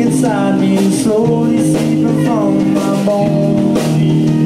inside me slowly seeping from my bones.